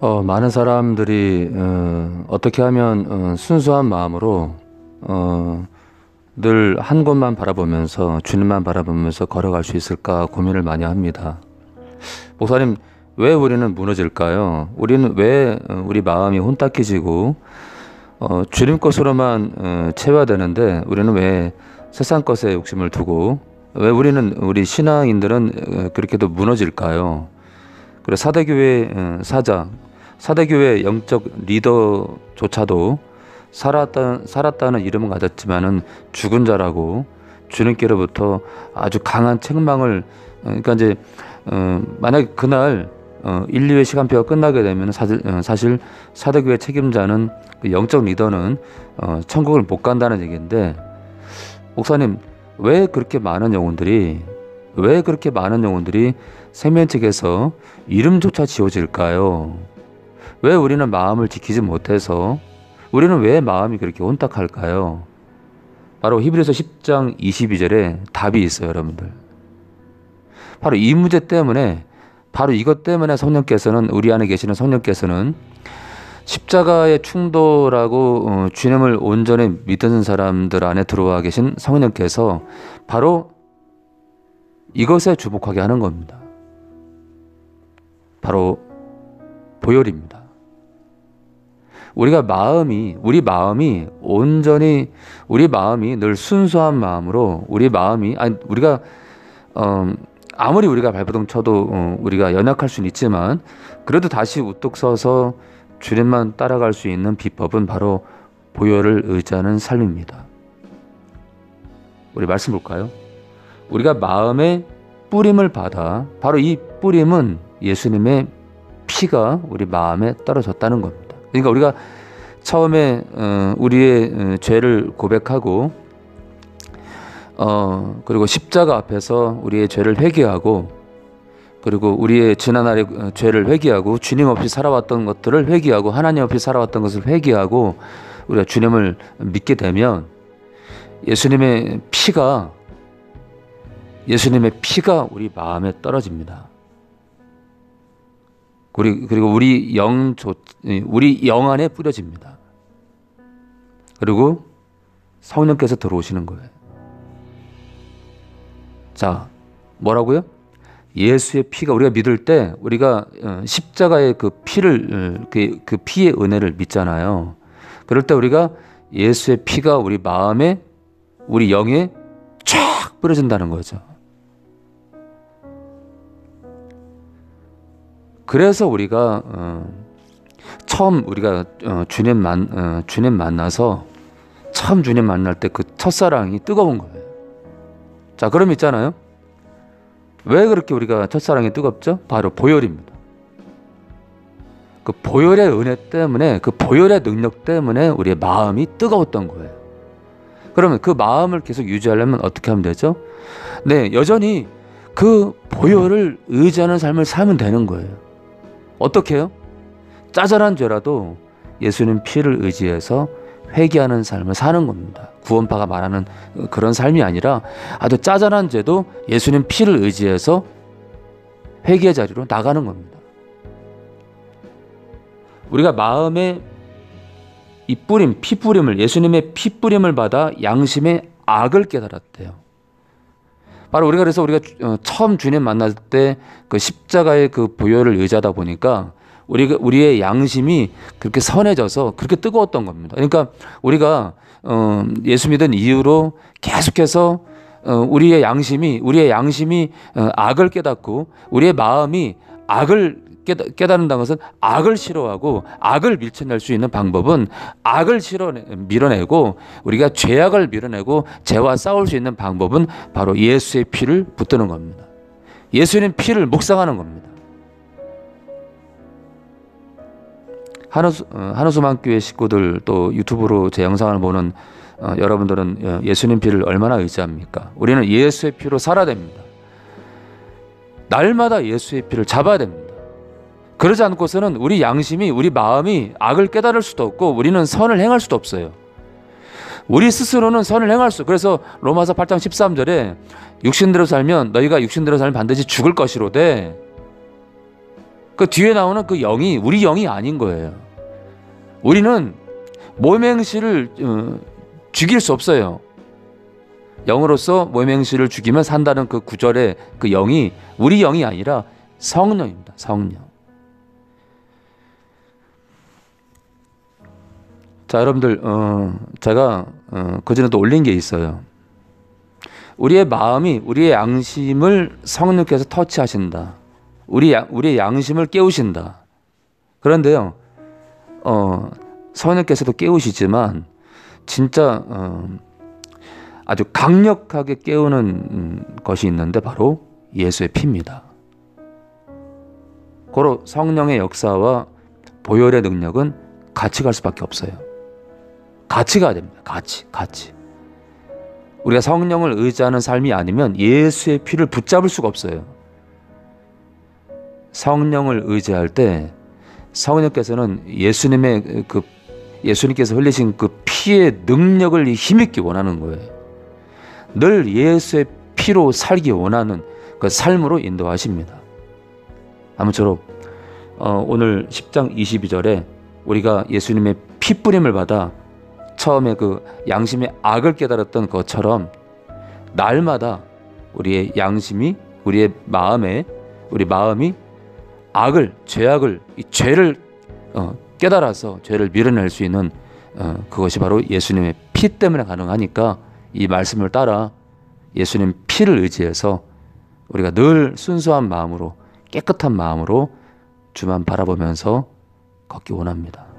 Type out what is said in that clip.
어, 많은 사람들이 어, 어떻게 하면 어, 순수한 마음으로 어, 늘 한 곳만 바라보면서 주님만 바라보면서 걸어갈 수 있을까 고민을 많이 합니다. 목사님, 왜 우리는 무너질까요? 우리는 왜 어, 우리 마음이 혼탁해지고 어, 주님 것으로만 어, 채워야 되는데 우리는 왜 세상 것에 욕심을 두고 왜 우리는 우리 신앙인들은 어, 그렇게도 무너질까요? 그래 사대교회 어, 사자, 사대교회 영적 리더조차도 살았다 살았다는 이름은 가졌지만은 죽은 자라고 주님께로부터 아주 강한 책망을 어, 그러니까 이제 어, 만약 그날 어, 1, 2회 시간표가 끝나게 되면 사실, 어, 사실 사대교회 책임자는 그 영적 리더는 어, 천국을 못 간다는 얘기인데 목사님 왜 그렇게 많은 영혼들이 왜 그렇게 많은 영혼들이 생명책에서 이름조차 지워질까요? 왜 우리는 마음을 지키지 못해서 우리는 왜 마음이 그렇게 혼탁할까요? 바로 히브리서 10장 22절에 답이 있어요, 여러분들. 바로 이 문제 때문에 바로 이것 때문에 성령께서는 우리 안에 계시는 성령께서는 십자가의 충돌하고 어, 주님을 온전히 믿는 사람들 안에 들어와 계신 성령께서 바로 이것에 주목하게 하는 겁니다. 바로 보혈입니다. 우리가 마음이 우리 마음이 온전히 우리 마음이 늘 순수한 마음으로 우리 마음이 아니 우리가 어, 아무리 우리가 발버둥 쳐도 어, 우리가 연약할 수는 있지만 그래도 다시 우뚝 서서 주님만 따라갈 수 있는 비법은 바로 보혈을 의지하는 삶입니다. 우리 말씀 볼까요? 우리가 마음의 뿌림을 받아 바로 이 뿌림은 예수님의 피가 우리 마음에 떨어졌다는 겁니다. 그러니까 우리가 처음에 어, 우리의 죄를 고백하고 어 그리고 십자가 앞에서 우리의 죄를 회개하고 그리고 우리의 지난날의 죄를 회개하고 주님 없이 살아왔던 것들을 회개하고 하나님 없이 살아왔던 것을 회개하고 우리가 주님을 믿게 되면 예수님의 피가 예수님의 피가 우리 마음에 떨어집니다. 우리 그리고 우리 영 우리 영 안에 뿌려집니다. 그리고 성령께서 들어오시는 거예요. 자, 뭐라고요? 예수의 피가 우리가 믿을 때 우리가 어, 십자가의 그 피를 어, 그, 그 피의 은혜를 믿잖아요. 그럴 때 우리가 예수의 피가 우리 마음에 우리 영에 쫙 뿌려진다는 거죠. 그래서 우리가 어, 처음 우리가 어, 주님 만 어, 주님 만나서 처음 주님 만날 때 그 첫사랑이 뜨거운 거예요. 자, 그럼 있잖아요. 왜 그렇게 우리가 첫사랑이 뜨겁죠? 바로 보혈입니다. 그 보혈의 은혜 때문에 그 보혈의 능력 때문에 우리의 마음이 뜨거웠던 거예요. 그러면 그 마음을 계속 유지하려면 어떻게 하면 되죠? 네, 여전히 그 보혈을 의지하는 삶을 살면 되는 거예요. 어떻게 해요? 짜잘한 죄라도 예수님 피를 의지해서 회개하는 삶을 사는 겁니다. 구원파가 말하는 그런 삶이 아니라 아주 짜잘한 죄도 예수님 피를 의지해서 회개의 자리로 나가는 겁니다. 우리가 마음의 이 뿌림, 피 뿌림을 예수님의 피 뿌림을 받아 양심의 악을 깨달았대요. 바로 우리가 그래서 우리가 어, 처음 주님 만날 때그 십자가의 그 보혈을 의지하다 보니까 우리 우리의 양심이 그렇게 선해져서 그렇게 뜨거웠던 겁니다. 그러니까 우리가 어, 예수 믿은 이후로 계속해서 어, 우리의 양심이 우리의 양심이 어, 악을 깨닫고 우리의 마음이 악을 깨닫는다는 것은 악을 싫어하고 악을 밀쳐낼 수 있는 방법은 악을 실어 밀어내고 우리가 죄악을 밀어내고 죄와 싸울 수 있는 방법은 바로 예수의 피를 붙드는 겁니다. 예수님 피를 묵상하는 겁니다. 어, 한우수만교회 식구들 또 유튜브로 제 영상을 보는 어, 여러분들은 어, 예수님 피를 얼마나 의지합니까? 우리는 예수의 피로 살아야 됩니다. 날마다 예수의 피를 잡아야 됩니다. 그러지 않고서는 우리 양심이 우리 마음이 악을 깨달을 수도 없고 우리는 선을 행할 수도 없어요. 우리 스스로는 선을 행할 수. 그래서 로마서 8장 13절에 육신대로 살면 너희가 육신대로 살면 반드시 죽을 것이로되 그 뒤에 나오는 그 영이 우리 영이 아닌 거예요. 우리는 모맹씨를 어, 죽일 수 없어요. 영으로서 모맹씨를 죽이면 산다는 그 구절의 그 영이 우리 영이 아니라 성령입니다. 성령. 자, 여러분들, 어, 제가 어, 그 전에도 올린 게 있어요. 우리의 마음이 우리의 양심을 성령께서 터치하신다. 우리 양, 우리의 양심을 깨우신다. 그런데요, 어, 성령께서도 깨우시지만 진짜 어, 아주 강력하게 깨우는 음, 것이 있는데 바로 예수의 피입니다. 고로 성령의 역사와 보혈의 능력은 같이 갈 수밖에 없어요. 같이 가야 됩니다. 같이, 같이. 우리가 성령을 의지하는 삶이 아니면 예수의 피를 붙잡을 수가 없어요. 성령을 의지할 때 성령께서는 예수님의 그 예수님께서 흘리신 그 피의 능력을 힘입기 원하는 거예요. 늘 예수의 피로 살기 원하는 그 삶으로 인도하십니다. 아무쪼록 어, 오늘 10장 22절에 우리가 예수님의 피 뿌림을 받아 처음에 그 양심의 악을 깨달았던 것처럼 날마다 우리의 양심이 우리의 마음에 우리 마음이 악을 죄악을 이 죄를 어, 깨달아서 죄를 밀어낼 수 있는 어, 그것이 바로 예수님의 피 때문에 가능하니까 이 말씀을 따라 예수님 피를 의지해서 우리가 늘 순수한 마음으로 깨끗한 마음으로 주만 바라보면서 걷기 원합니다.